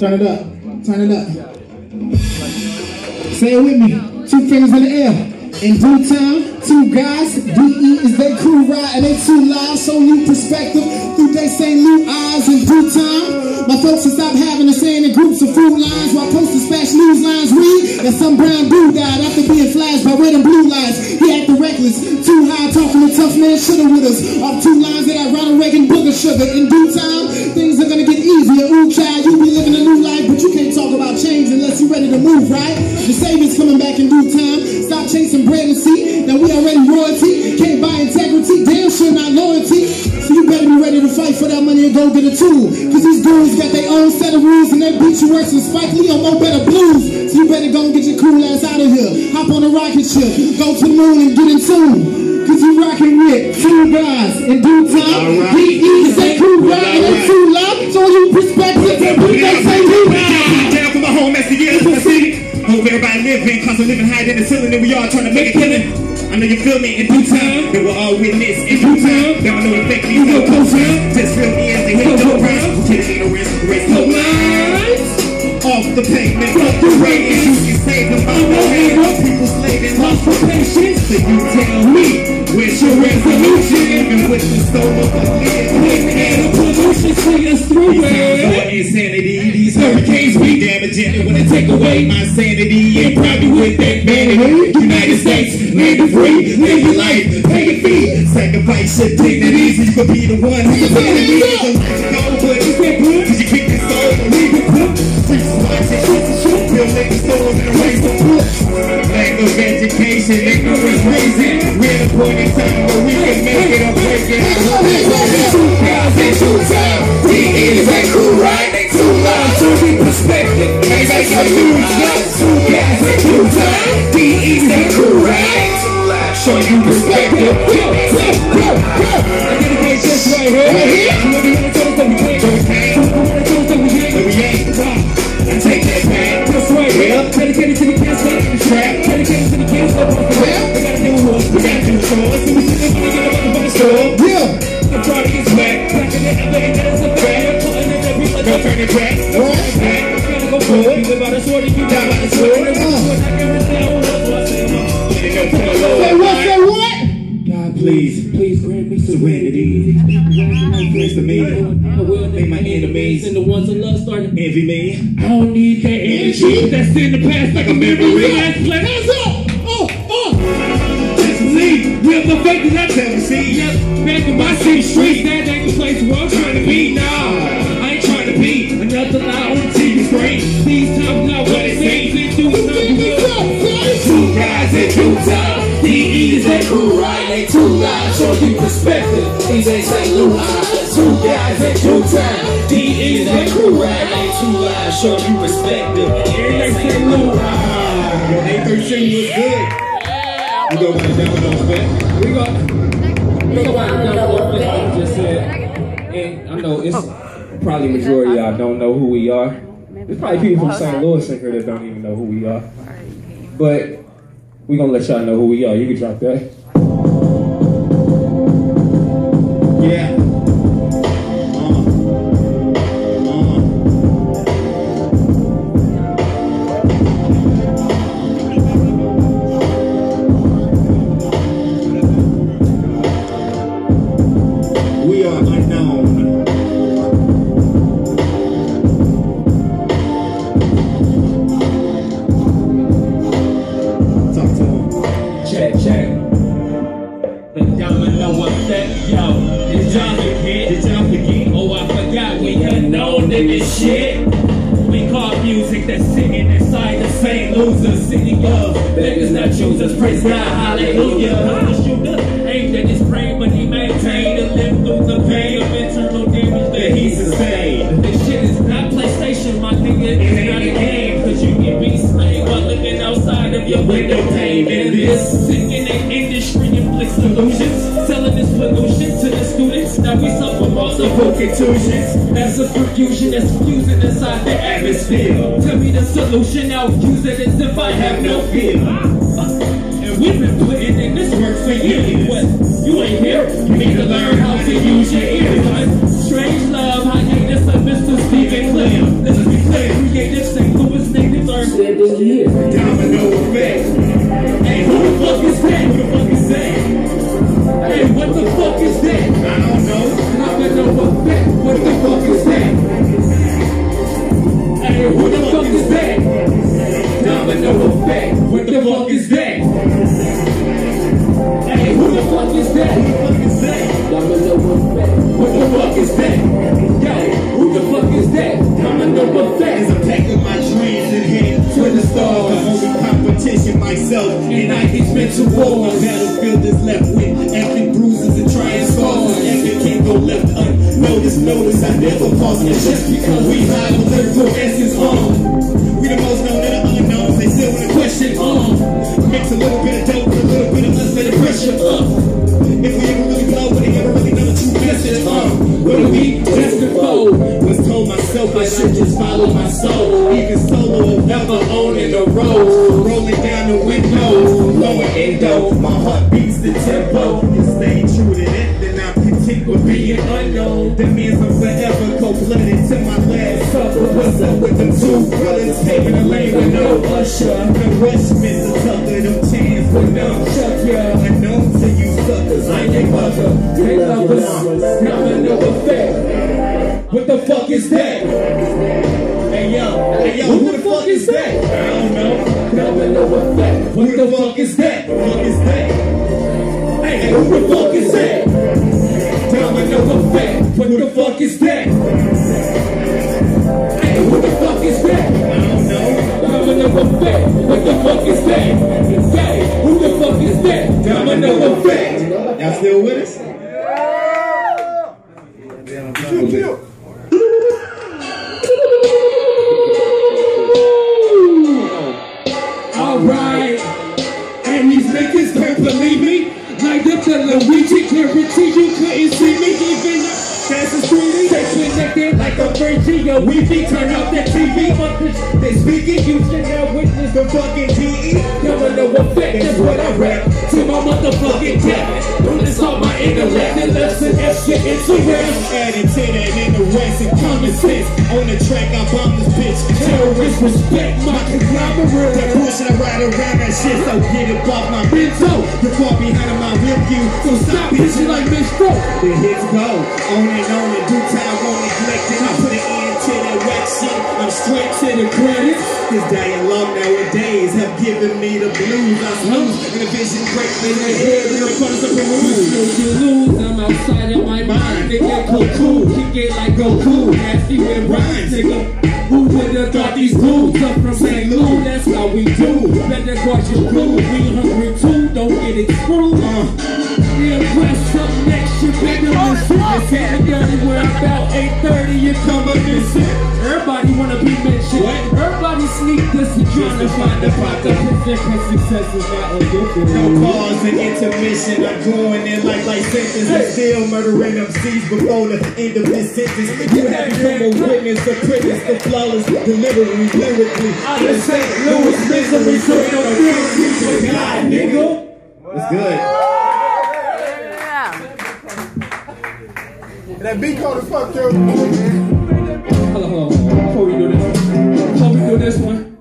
Turn it up. Turn it up. Say it with me. Two fingers in the air. In due time, two guys, DE is they crew ride and they two lives, so new perspective through they say new eyes in due time. My folks will stop having the saying in groups of food lines while posters flash news lines read that some brown dude died after being flashed by red and blue lights. He acted reckless, too high talking to tough man, shoulda with us. Off two lines that Ronald Reagan booger sugar. In due time, things are gonna get easier. Ooh, child, you be living a new life, but you can't talk about change unless you're ready to move, right? The Savior's coming back in due time. Stop chasing bread and see that we already royalty. Can't buy integrity, damn sure not loyalty. So you better be ready to fight for that money and go get a tool. Cause these dudes got their own set of rules and they beat you worse than Spike Lee on Mo Better Blues. So you better go and get your cool ass out of here. Hop on a rocket ship, go to the moon and get in tune. Cause you rocking with two guys in due time. Alright. DE say crew ride and they too loud. So you perspective, they say you ride. Down from my home, that's the year, that's the city. Hope everybody living, cause we're living higher than the ceiling, and we all trying to make a killing. I know you feel me in due time, that we'll all witness in due time. Now I know effect these no co-time. Just feel me as they hit the. Who kidding ain't no risk, race no lines. Off the pavement, off the race. You can save them by no hand. People slaving, lost for patience. So you tell me, your resolution? Even with the soul of a and a pollution, see us through it. Insanity, these hurricanes be damaging. They wanna take away my sanity. And probably with that vanity. United States, land of free, live your life, pay your fee. Sacrifice your dignity so you can be the one who's enemy. Don't let you go, but can't prove. Cause you keep your soul, don't leave it put. Free spots and shit shoot. Real niggas souls in the race put. Lack of education. We're at a point in time where we can make it or break it. Guys in two time. Ain't cool, right? They too loud to be perspective. They make some news, not two guys in two time. Cool, right? Show you perspective. Go, go, go, go. I dedicate this right here. Please, please grant me serenity. Grace to me, make my enemies And the ones that love starting envy me. I don't need that energy that's in the past like a memory. Let up. Oh, oh. Just see, real the faith that I tell you, see. Yep, back in my city street, that ain't the place where I'm trying to be. Nah, I ain't trying to be another lie on TV screen. These times guys in two time. Ain't cool, right? They too loud, show you perspective. These ain't St. Louis. Two guys at two time. DEs ain't cool, right? They too loud, show you perspective. Everything St. Louis. Your A3C was good. We go by the dominoes, man. We got. We go back to what Mr. just said. And I know it's probably majority of y'all don't know who we are. There's probably people from St. Louis in here that don't even know who we are. But we gonna let y'all know who we are. You can drop that. Yeah. Check, check. The domino effect, yo. Did y'all forget? Did y'all forget? Oh, I forgot we unknown in this shit. We call music that's singing inside the St. Louis city of beggars not choosers. Praise God, hallelujah. The shooter aimed at his prey, but he maintained to live through the pain of internal damage that he sustained. This shit is not PlayStation, my nigga. It's not a game, of your window pane. And this sickening industry inflicts illusions, selling this pollution to the students. Now we suffer multiple contusions. As a perfusion that's fusing inside the atmosphere. Tell me the solution, I'll use it as if I have no fear. And we've been putting in this work for years. What? You ain't here? You need to learn how to use your ears. Strange love, hiatus of Mr. Stephen Clem. Let's be clear. Cause know me. I never pause it just because we hide with lyrical essence on. We the most known of the unknowns, they still want to question on. Mix a little bit of dope with a little bit of us, let the pressure up. If we ever really blow, but they ever really know the true message, uh, what do we destined for? Was told myself I should just follow my soul. Even solo, never owning the road. Rolling down the window, blowing in endo. My heart beats the tempo. With no? No rush, Mr. Tucker, them chance for no chuck, yeah. Unknown to you suckers, I ain't mother. They love us, domino effect. What the fuck is that? Hey yo, hey yo, who the fuck is that? I don't know. Effect. What the fuck is that? What the fuck is that? Hey, who the fuck is that? Domino effect. What the fuck is that? Still with us? Like a virgin, yo, Wi-Fi, turn off that TV. Fuck this, they speaking, you should have witnessed the fucking DE. Domino effect, that's what I rap to my motherfucking death. Don't insult my intellect and lesson that shit into rap. Adding to that in the west and common sense. On the track, I bomb this bitch. Terrorists respect my conglomerate. That bullshit, I ride around that shit, so get it off my bento. You're behind my whip you, so stop Bitch, you like Miss Stroke. The hits go on and on in due time, Straight to the credits. This dialogue nowadays have given me the blues. I snooze and a vision in the head in the corners of the room. You lose, I'm outside of my mind. They get cool, kick it like Goku. Nasty with rhymes, nigga. Who would've thought these dudes up from St. Louis? That's how we do. Better watch your crew. We hungry too, don't get it screwed. Uh, yeah, next, you better. It's getting dirty about 8.30 you come up missing. Everybody wanna be mentioned. Everybody sneak this and trying to find the proper picture cause success is not a given. No pause and intermission. I'm going in like like sentence. I'm still murdering MCs before the end of this sentence. You have become a witness, a witness, the flawless delivery lyrically. Out of St. Louis, misery, so no feeling for God, nigga. It's good. That beat cold as fuck, yo. Hold on, hold on. Before we do this, before we do this one,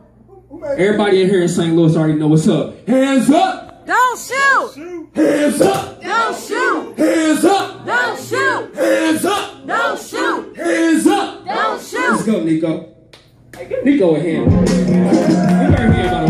everybody in here in St. Louis already know what's up. Hands up! Don't shoot! Hands up! Don't shoot! Hands up! Don't shoot! Hands up! Don't shoot! Hands up! Don't shoot! Let's go, Nico. Nico a hand. Give her a hand,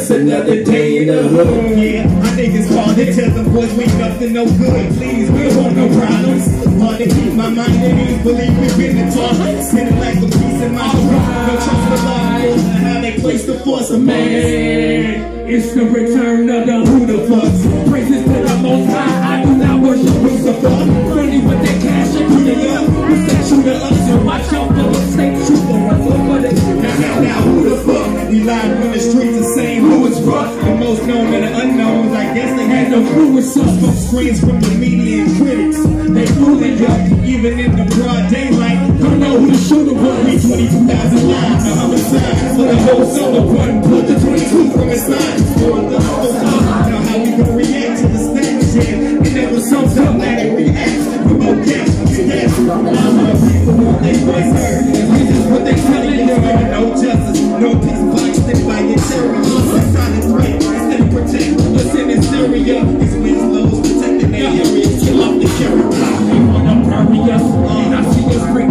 It just another day in the hood. Yeah, I think it's hard to tell them boys we nothing no good. Please, we don't want no problems. Hard to keep my mind at ease. Believe we've been the talk. Spinning like a piece in my heart. No trust the law. How they place the force of man. It's the return of the who the fucks. Praises to the most high. I do not worship Lucifer. Funny with that cash and put it up. We set you to us and watch out for the state trooper. The Now, now, now, who the fuck? We live on the streets of St. Louis, rough. The most known and the unknowns. I guess they had no clue up. Smoke screens from the media and critics. They fooling you, even in the broad daylight. Don't know who the shooter was. We 22,000 lives, a homicide. For the whole summer, one put the 22 from his side. For the whole summer. Now, how we gonna react to the? Yeah, it never sums up how they react. Remote gas, All my people want their voice heard. This is what they telling you. No justice, no peace, boxed in by interior. Silent threat, instead of in area. These lows protecting their. Kill off the They and I see us break.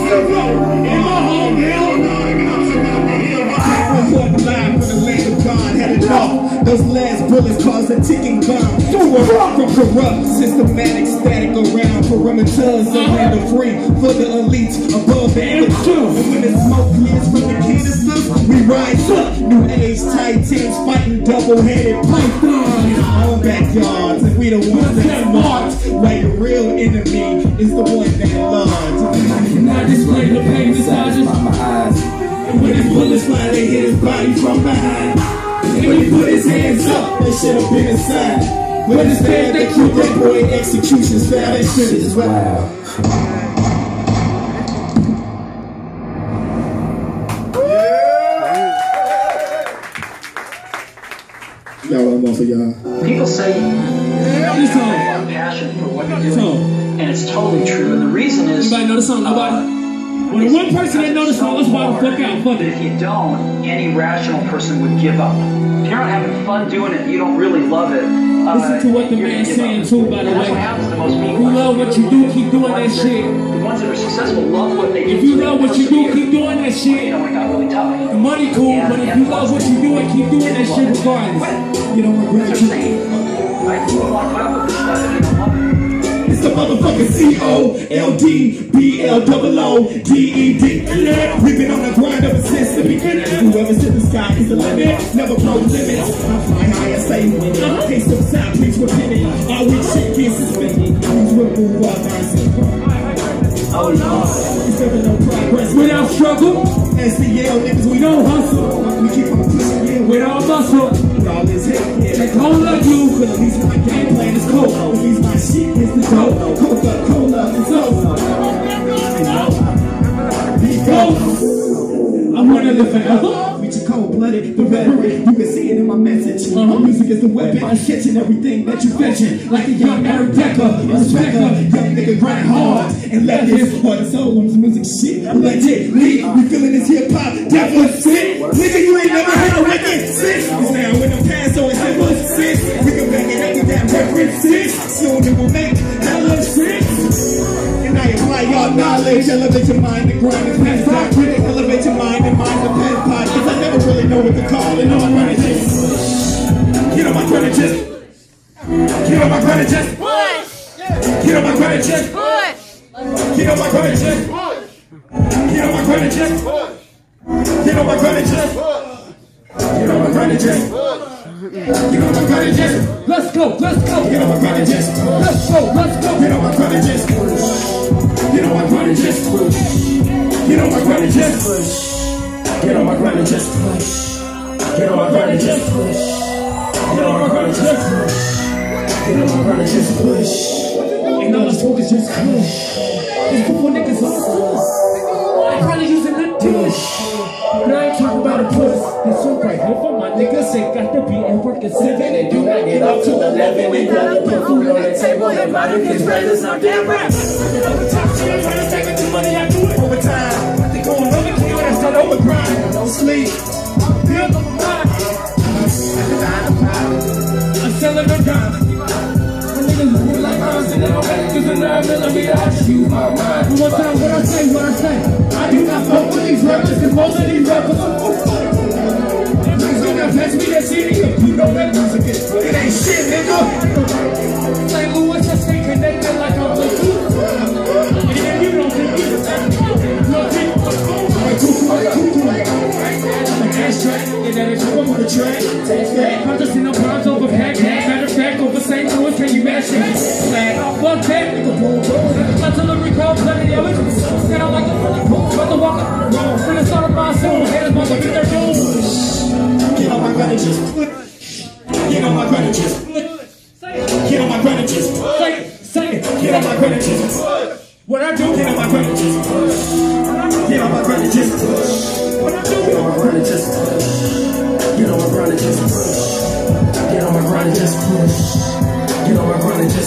Those last bullets cause a ticking bomb. From corrupt, systematic, static around perimeters of free for the elites above and below. And when the smoke clears from the canisters, we rise up. New age titans fighting double-headed pythons in our own backyards, and we the ones that march Like the real enemy is the one that loves. His body from behind. And when he put his hands up, they should have been inside. But instead, they killed that boy execution style. That shit is wild. Y'all want more for y'all. People say you have a passion for what you're doing, and it's totally true. And the reason is, Anybody know the song? Nobody? Well, the one person that know the song, let's wild fuck out. Fuck it. if you don't, any rational person would give up. If you're not having fun doing it, you don't really love it. uh, Listen to what the man's saying up. too, by the way. what happens to most people. If you love what you do, keep doing that shit. The ones that are successful love what they do. If you so love what you do, keep doing that You shit. know, when it got really tough. The money cool, but if you love what you do, and keep doing that shit regardless. You don't regret it. I'm saying. Right? You don't want to put this stuff It's the motherfucking C-O-L-D-B-L-O-O-D-E-D. We've been on the grind ever since the beginning. Whoever's to the sky is the limit. Never broke limits. I fly high and stay winning. Taste of sound, please repent it. All we shit gets suspended. Please remove our mindset. Oh no. Instead of no progress. Without struggle, STL niggas, we don't hustle. We keep on pushing, yeah, with without muscle, all is hip. Yeah, they call up you, but at least my game plan is cool. At least my shit is the dope. Coca Cola, cold over. Be I'm running it forever. With your cold blooded, the veteran, you can see it in my message. My uh-huh. music is the weapon, I'm catching everything that you fetching. Like a young Eric Decker, respect a young nigga grind hard. And let this for the soul of this music shit. Legit, we, we feeling this hip hop deficit. Nigga, you ain't never had a record six. It's now in the past, so it's never six. We can back it up with that references. Soon it will make hella sense. And I apply y'all knowledge, elevate your mind and grind and past. Elevate your mind and mind the pen with the car. They my granny just. Get on my granny just. Get on my granny just. Push. Get on my granny just. Push. Get on my granny just. Push. Get on my granny just. Push. Get on my granny just. Push. Get on my granny just. Get on my granny just. Let's go. Let's go. Get on my granny just. Let's go. Let's go. Get on my granny just. Get on my granny just. Get on my granny just. Get on my credit just. Push. Get on my credit just. Push. Get on my credit just. Push. Get on my credit just. push. And all the smoke is just kush. These couple niggas are sus. I probably using the dish. But I ain't talking about a puss. It's so right here for my niggas. Ain't got to be at work at 7 and do not get up till 11. And gotta put food on the table. And my niggas presents are damn right. Overtime, shit, I'm trying to money. I do it. I think going over that overgrind. No sleep. Build up my mind. I'm selling the. My niggas like mines and don't got niggas in nine millimeter. I use my mind. One time, what I say, what I say. I do not fuck with these rappers, cause most of these rappers are Niggas don't got pass me that CD. You know that music is, it ain't shit, nigga. St. Louis, I stay connected Take that. I'm just in the bronze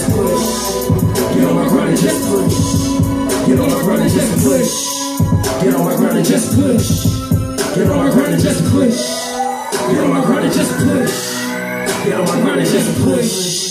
just push. Get on my credit just push. Get on my credit just push. Get on my credit just push. Get on my credit just push. Get on my credit just push. Get on my credit just push.